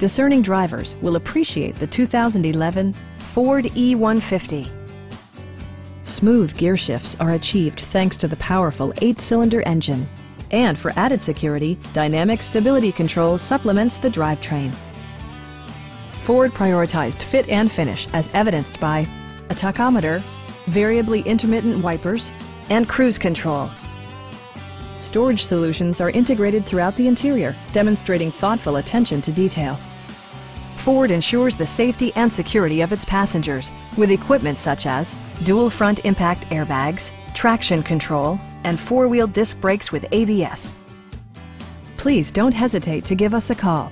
discerning drivers will appreciate the 2011 Ford E150. Smooth gear shifts are achieved thanks to the powerful eight-cylinder engine. And for added security, Dynamic Stability Control supplements the drivetrain. Ford prioritized fit and finish as evidenced by a tachometer, variably intermittent wipers, and cruise control. Storage solutions are integrated throughout the interior, demonstrating thoughtful attention to detail. Ford ensures the safety and security of its passengers with equipment such as dual front impact airbags, traction control, and four-wheel disc brakes with ABS. Please don't hesitate to give us a call.